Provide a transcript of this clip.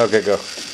Okay, go.